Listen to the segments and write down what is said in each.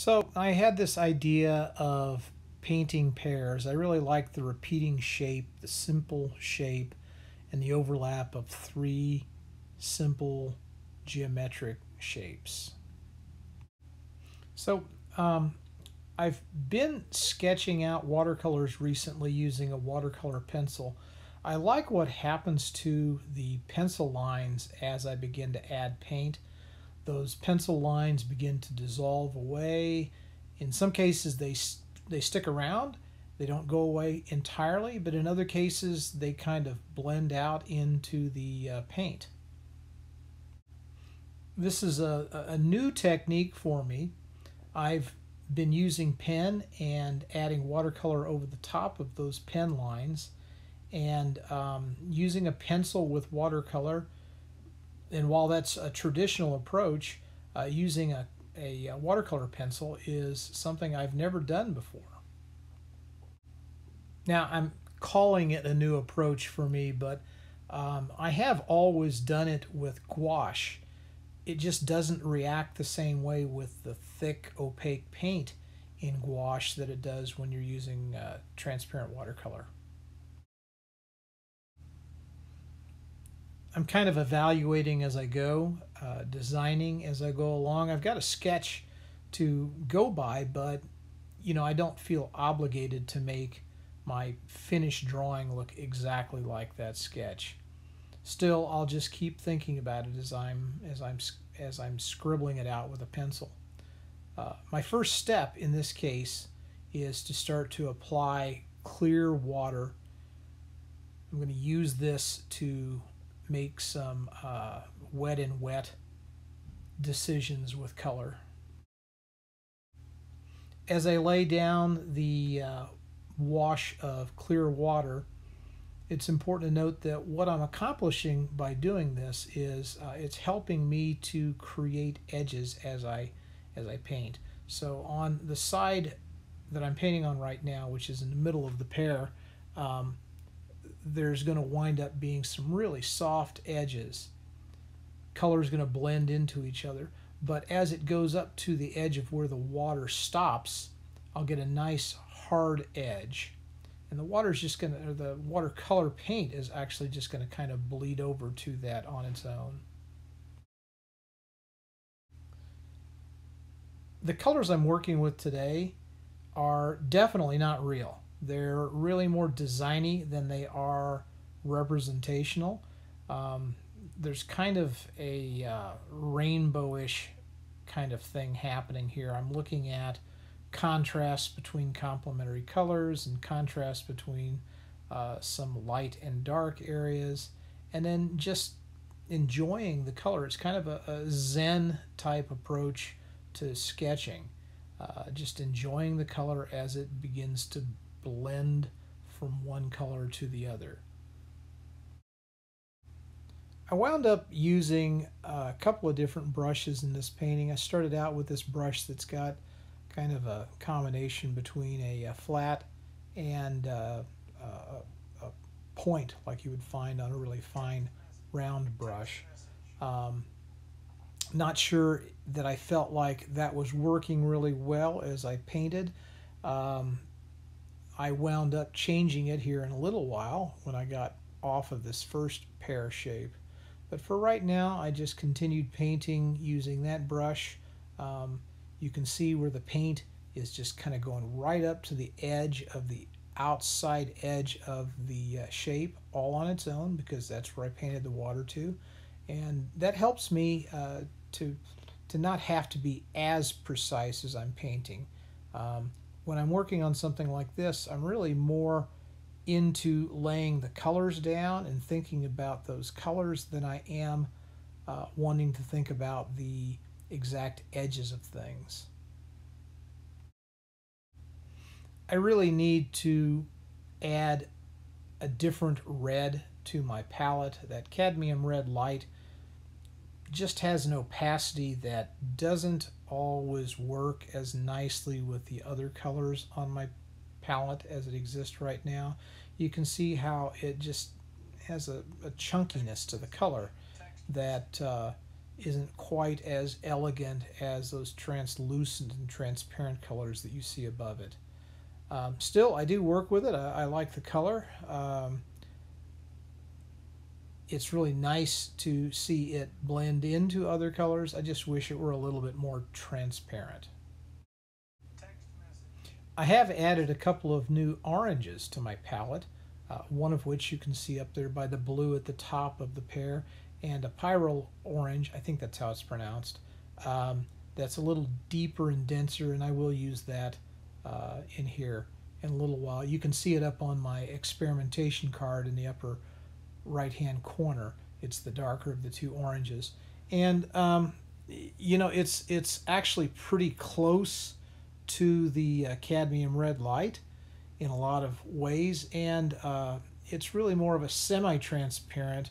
So I had this idea of painting pears. I really like the repeating shape, the simple shape, and the overlap of three simple geometric shapes. So um, I've been sketching out watercolors recently using a watercolor pencil. I like what happens to the pencil lines as I begin to add paint those pencil lines begin to dissolve away. In some cases, they, they stick around. They don't go away entirely, but in other cases, they kind of blend out into the uh, paint. This is a, a new technique for me. I've been using pen and adding watercolor over the top of those pen lines and um, using a pencil with watercolor and while that's a traditional approach, uh, using a, a, a watercolor pencil is something I've never done before. Now, I'm calling it a new approach for me, but um, I have always done it with gouache. It just doesn't react the same way with the thick, opaque paint in gouache that it does when you're using uh, transparent watercolor. I'm kind of evaluating as I go, uh, designing as I go along. I've got a sketch to go by, but you know I don't feel obligated to make my finished drawing look exactly like that sketch. Still, I'll just keep thinking about it as I'm as I'm as I'm scribbling it out with a pencil. Uh, my first step in this case is to start to apply clear water. I'm going to use this to make some uh, wet and wet decisions with color. As I lay down the uh, wash of clear water, it's important to note that what I'm accomplishing by doing this is uh, it's helping me to create edges as I as I paint. So on the side that I'm painting on right now, which is in the middle of the pear, um, there's going to wind up being some really soft edges. Color is going to blend into each other. But as it goes up to the edge of where the water stops, I'll get a nice hard edge. And the water is just going to, or the watercolor paint is actually just going to kind of bleed over to that on its own. The colors I'm working with today are definitely not real. They're really more designy than they are representational. Um, there's kind of a uh, rainbowish kind of thing happening here. I'm looking at contrast between complementary colors and contrast between uh, some light and dark areas, and then just enjoying the color. It's kind of a, a Zen type approach to sketching. Uh, just enjoying the color as it begins to blend from one color to the other. I wound up using a couple of different brushes in this painting. I started out with this brush that's got kind of a combination between a, a flat and uh, a, a, point like you would find on a really fine round brush. Um, not sure that I felt like that was working really well as I painted. Um, I wound up changing it here in a little while when I got off of this first pear shape. But for right now, I just continued painting using that brush. Um, you can see where the paint is just kind of going right up to the edge of the outside edge of the uh, shape all on its own because that's where I painted the water to. And that helps me uh, to, to not have to be as precise as I'm painting. Um, when I'm working on something like this, I'm really more into laying the colors down and thinking about those colors than I am uh, wanting to think about the exact edges of things. I really need to add a different red to my palette. That cadmium red light just has an opacity that doesn't always work as nicely with the other colors on my palette as it exists right now. You can see how it just has a, a chunkiness to the color that uh, isn't quite as elegant as those translucent and transparent colors that you see above it. Um, still, I do work with it. I, I like the color. Um, it's really nice to see it blend into other colors. I just wish it were a little bit more transparent. I have added a couple of new oranges to my palette, uh, one of which you can see up there by the blue at the top of the pear, and a pyrrole orange, I think that's how it's pronounced, um, that's a little deeper and denser, and I will use that uh, in here in a little while. You can see it up on my experimentation card in the upper right hand corner. It's the darker of the two oranges. And um, you know, it's it's actually pretty close to the uh, cadmium red light in a lot of ways, and uh, it's really more of a semi-transparent,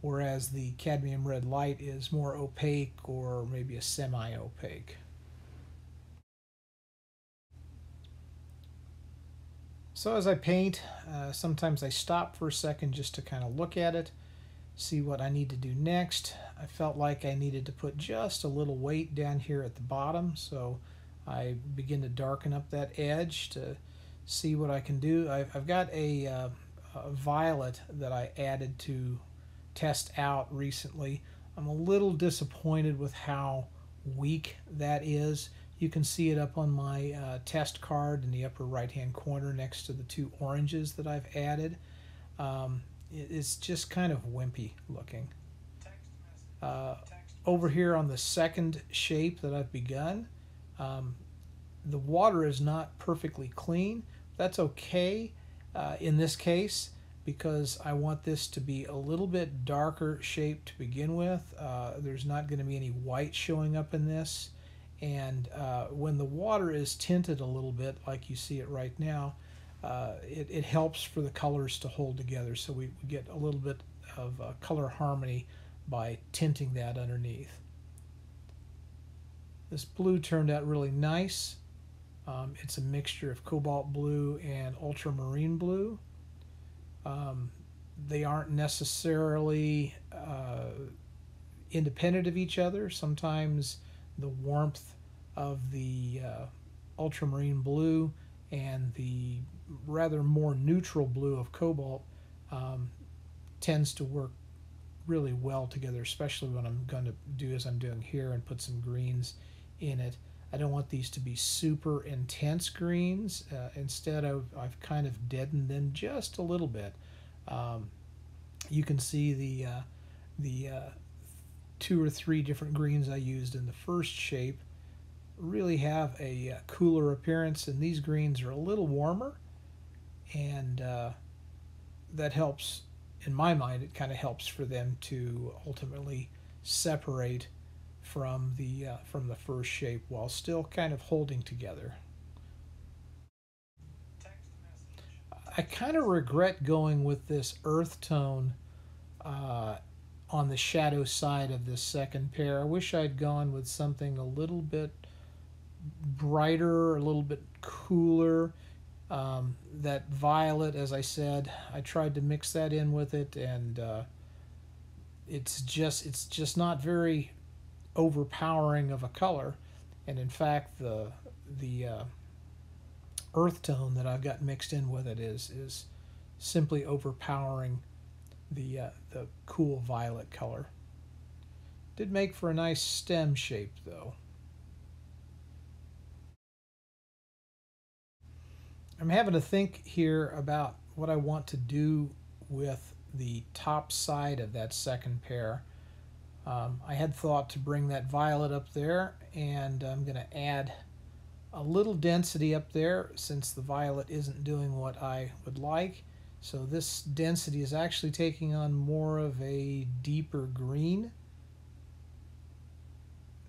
whereas the cadmium red light is more opaque or maybe a semi-opaque. So as I paint, uh, sometimes I stop for a second just to kind of look at it, see what I need to do next. I felt like I needed to put just a little weight down here at the bottom, so I begin to darken up that edge to see what I can do. I've, I've got a, uh, a violet that I added to test out recently. I'm a little disappointed with how weak that is. You can see it up on my uh, test card in the upper right hand corner next to the two oranges that I've added. Um, it's just kind of wimpy looking. Uh, over here on the second shape that I've begun, um, the water is not perfectly clean. That's okay uh, in this case because I want this to be a little bit darker shape to begin with. Uh, there's not going to be any white showing up in this. And uh, when the water is tinted a little bit, like you see it right now, uh, it, it, helps for the colors to hold together. So we, get a little bit of uh, color harmony by tinting that underneath. This blue turned out really nice. Um, it's a mixture of cobalt blue and ultramarine blue. Um, they aren't necessarily uh, independent of each other. Sometimes the warmth of the uh, ultramarine blue and the rather more neutral blue of cobalt um, tends to work really well together, especially when I'm going to do as I'm doing here and put some greens in it. I don't want these to be super intense greens. Uh, instead, I've, I've, kind of deadened them just a little bit. Um, you can see the uh, the uh, two or three different greens I used in the first shape really have a uh, cooler appearance and these greens are a little warmer and uh, that helps in my mind it kind of helps for them to ultimately separate from the uh, from the first shape while still kind of holding together. I kind of regret going with this earth tone uh, on the shadow side of this second pear. I wish I'd gone with something a little bit brighter, a little bit cooler. Um, that violet, as I said, I tried to mix that in with it, and uh, it's just it's just not very overpowering of a color. And in fact, the the uh, earth tone that I've got mixed in with it is is simply overpowering the uh, the cool violet color. Did make for a nice stem shape though. I'm having to think here about what I want to do with the top side of that second pear. Um, I had thought to bring that violet up there and I'm going to add a little density up there since the violet isn't doing what I would like. So this density is actually taking on more of a deeper green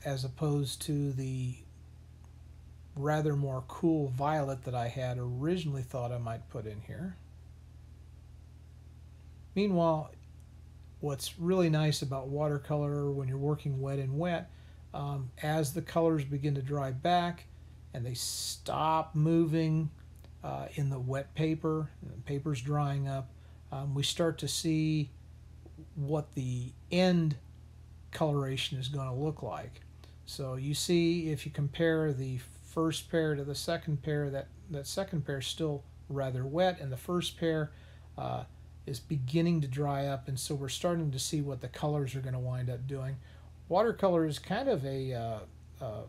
as opposed to the rather more cool violet that I had originally thought I might put in here. Meanwhile, what's really nice about watercolor when you're working wet and wet, um, as the colors begin to dry back and they stop moving uh, in the wet paper, the paper's drying up, um, we start to see what the end coloration is going to look like. So you see if you compare the first pear to the second pear, that, that second pear is still rather wet, and the first pear uh, is beginning to dry up, and so we're starting to see what the colors are going to wind up doing. Watercolor is kind of a uh, uh,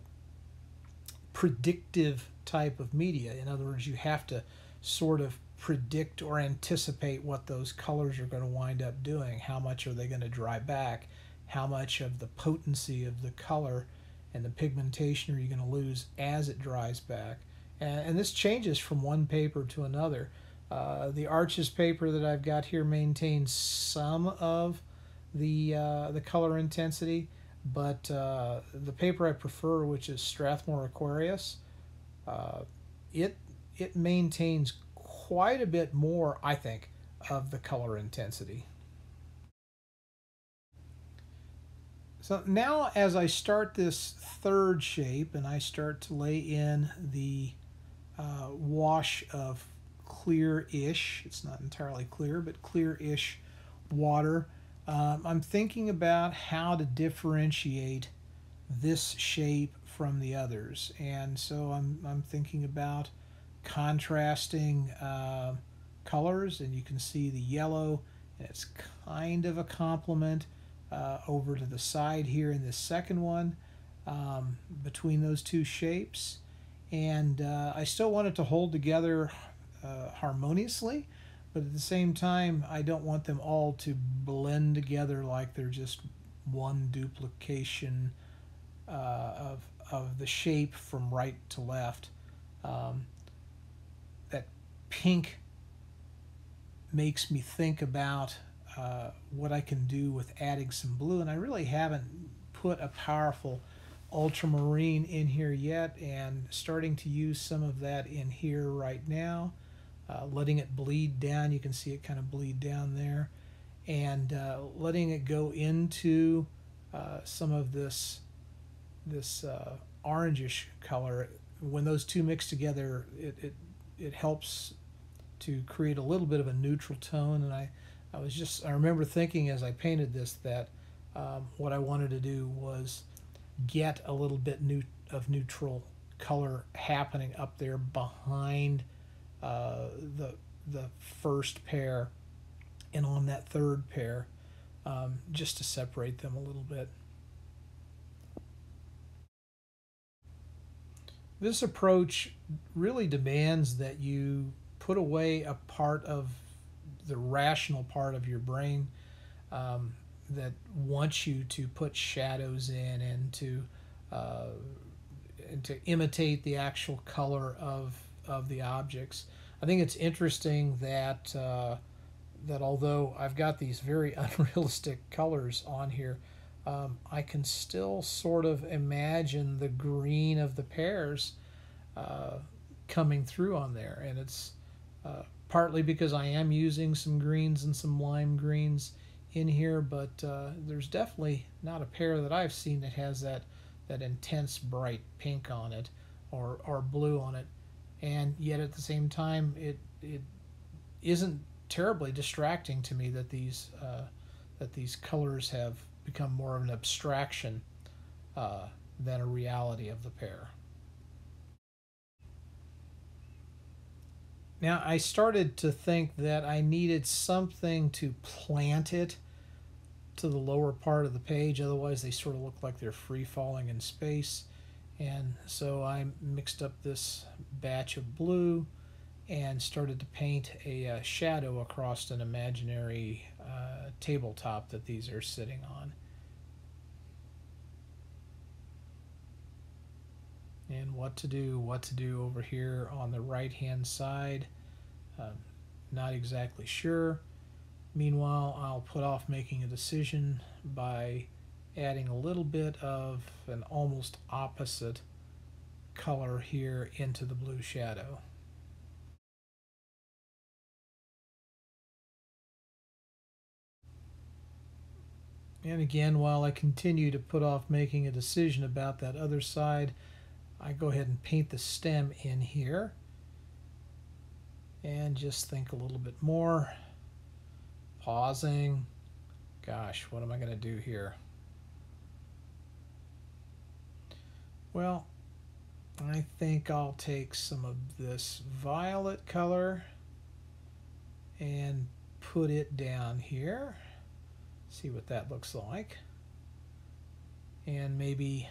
predictive type of media. In other words, you have to sort of predict or anticipate what those colors are going to wind up doing. How much are they going to dry back? How much of the potency of the color and the pigmentation are you going to lose as it dries back? And, and this changes from one paper to another. Uh, the Arches paper that I've got here maintains some of the uh, the color intensity, but uh, the paper I prefer, which is Strathmore Aquarius, uh, it it maintains quite a bit more, I think, of the color intensity. So now as I start this third shape and I start to lay in the uh, wash of clear-ish, it's not entirely clear, but clear-ish water, um, I'm thinking about how to differentiate this shape from the others. And so I'm, I'm thinking about contrasting uh, colors, and you can see the yellow, and it's kind of a complement uh, over to the side here in this second one um, between those two shapes. And uh, I still want it to hold together uh, harmoniously, but at the same time, I don't want them all to blend together like they're just one duplication uh, of, of the shape from right to left. Um, that pink makes me think about uh, what I can do with adding some blue, and I really haven't put a powerful ultramarine in here yet, and starting to use some of that in here right now, uh, letting it bleed down. You can see it kind of bleed down there, and uh, letting it go into uh, some of this this uh, orangish color. When those two mix together, it, it it helps to create a little bit of a neutral tone, and I I was just, I remember thinking as I painted this that um, what I wanted to do was get a little bit new, of neutral color happening up there behind uh, the, the first pear and on that third pear um, just to separate them a little bit. This approach really demands that you put away a part of the rational part of your brain um, that wants you to put shadows in and to uh, and to imitate the actual color of of the objects. I think it's interesting that uh, that although I've got these very unrealistic colors on here, um, I can still sort of imagine the green of the pears uh, coming through on there, and it's uh, partly because I am using some greens and some lime greens in here, but uh, there's definitely not a pear that I've seen that has that that intense bright pink on it or, or blue on it. And yet at the same time, it, it isn't terribly distracting to me that these, uh, that these colors have become more of an abstraction uh, than a reality of the pear. Now, I started to think that I needed something to plant it to the lower part of the page, otherwise, they sort of look like they're free falling in space. And so I mixed up this batch of blue and started to paint a uh, shadow across an imaginary uh, tabletop that these are sitting on. and what to do, what to do over here on the right hand side. Um, not exactly sure. Meanwhile, I'll put off making a decision by adding a little bit of an almost opposite color here into the blue shadow. And again, while I continue to put off making a decision about that other side, I go ahead and paint the stem in here and just think a little bit more. Pausing. Gosh, what am I going to do here? Well, I think I'll take some of this violet color and put it down here. See what that looks like. And maybe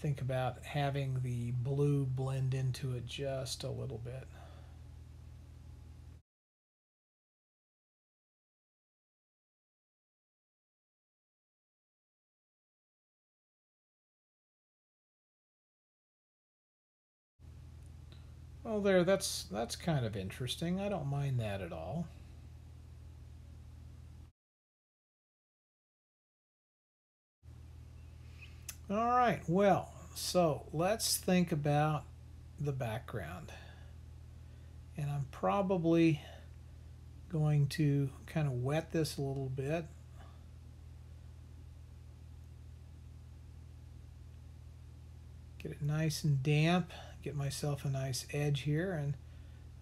think about having the blue blend into it just a little bit. Well, there, that's that's kind of interesting. I don't mind that at all. All right, well, so let's think about the background. And I'm probably going to kind of wet this a little bit. Get it nice and damp, get myself a nice edge here. And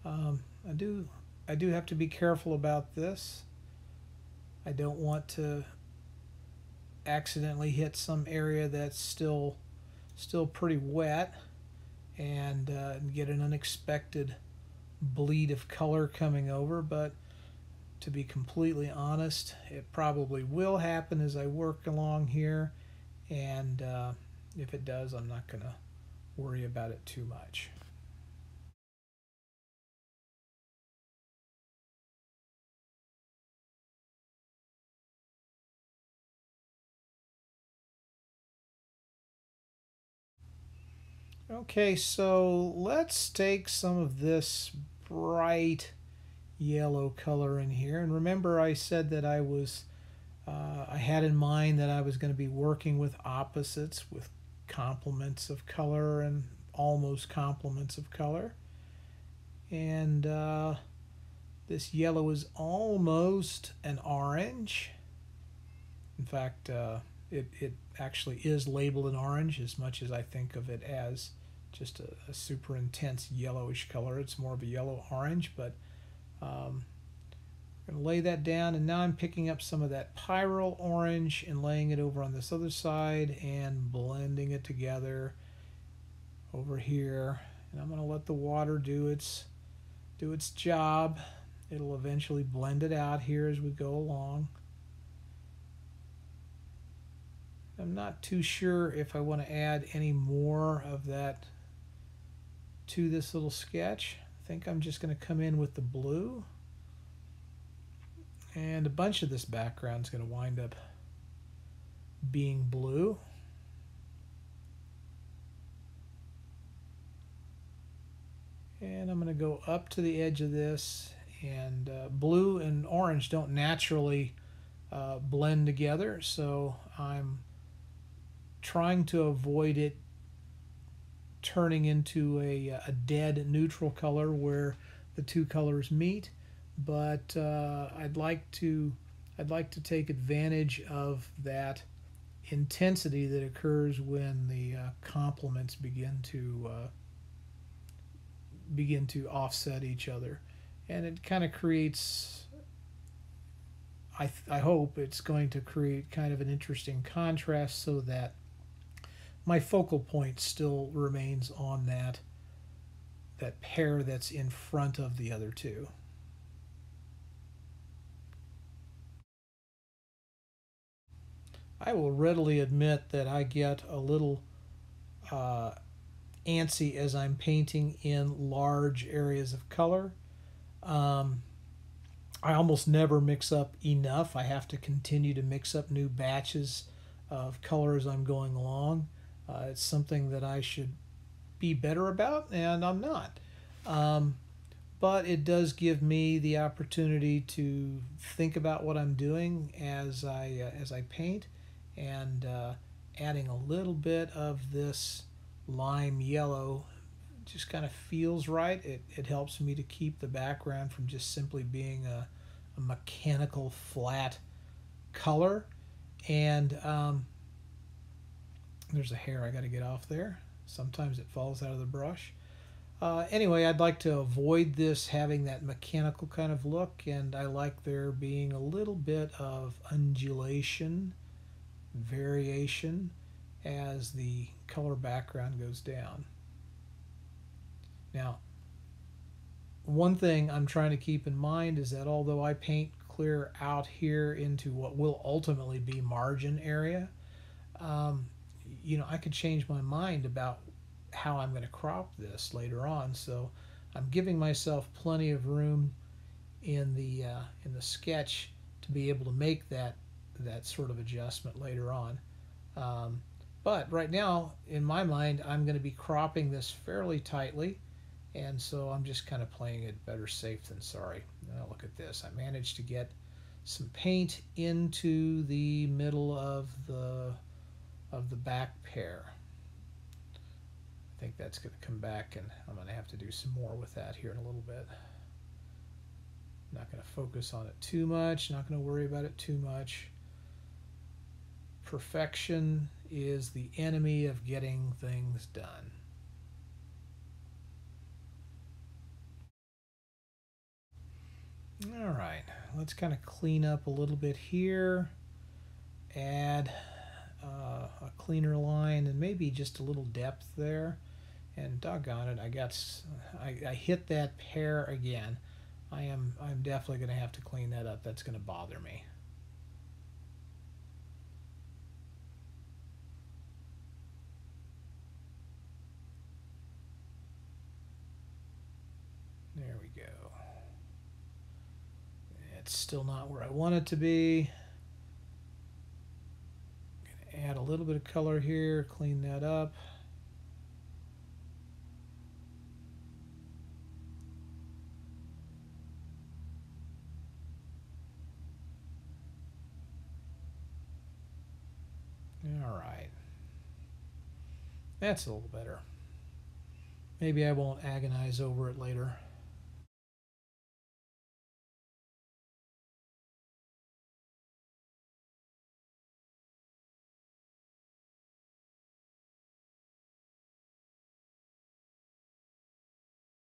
um, I do I do have to be careful about this. I don't want to accidentally hit some area that's still still pretty wet and uh, get an unexpected bleed of color coming over but to be completely honest it probably will happen as I work along here and uh, if it does I'm not gonna worry about it too much Okay, so let's take some of this bright yellow color in here. And remember I said that I was, uh, I had in mind that I was going to be working with opposites, with complements of color and almost complements of color. And uh, this yellow is almost an orange. In fact, uh, it, it actually is labeled an orange as much as I think of it as just a, a super intense yellowish color. It's more of a yellow orange, but um, I'm going to lay that down and now I'm picking up some of that pyrrole orange and laying it over on this other side and blending it together over here and I'm going to let the water do its do its job it'll eventually blend it out here as we go along I'm not too sure if I want to add any more of that to this little sketch. I think I'm just going to come in with the blue. And a bunch of this background is going to wind up being blue. And I'm going to go up to the edge of this. And uh, blue and orange don't naturally uh, blend together, so I'm trying to avoid it turning into a, a dead neutral color where the two colors meet but uh, I'd like to I'd like to take advantage of that intensity that occurs when the uh, complements begin to uh, begin to offset each other and it kind of creates I, I hope it's going to create kind of an interesting contrast so that my focal point still remains on that that pear that's in front of the other two. I will readily admit that I get a little uh, antsy as I'm painting in large areas of color. Um, I almost never mix up enough. I have to continue to mix up new batches of color as I'm going along. Uh, it's something that I should be better about, and I'm not. Um, but it does give me the opportunity to think about what I'm doing as I uh, as I paint, and uh, adding a little bit of this lime yellow just kind of feels right. It, it helps me to keep the background from just simply being a, a mechanical flat color. And um, there's a hair I got to get off there. Sometimes it falls out of the brush. Uh, anyway, I'd like to avoid this having that mechanical kind of look, and I like there being a little bit of undulation, variation, as the color background goes down. Now, one thing I'm trying to keep in mind is that although I paint clear out here into what will ultimately be margin area, um, you know, I could change my mind about how I'm going to crop this later on. So I'm giving myself plenty of room in the uh, in the sketch to be able to make that that sort of adjustment later on. Um, but right now, in my mind, I'm going to be cropping this fairly tightly, and so I'm just kind of playing it better safe than sorry. Now look at this. I managed to get some paint into the middle of the of the back pear. I think that's going to come back and I'm going to have to do some more with that here in a little bit. Not going to focus on it too much, not going to worry about it too much. Perfection is the enemy of getting things done. All right, let's kind of clean up a little bit here. Add uh, a cleaner line and maybe just a little depth there. And doggone it, I got I, I hit that pear again. I am I'm definitely going to have to clean that up. That's going to bother me. There we go. It's still not where I want it to be. add a little bit of color here, clean that up. All right. That's a little better. Maybe I won't agonize over it later.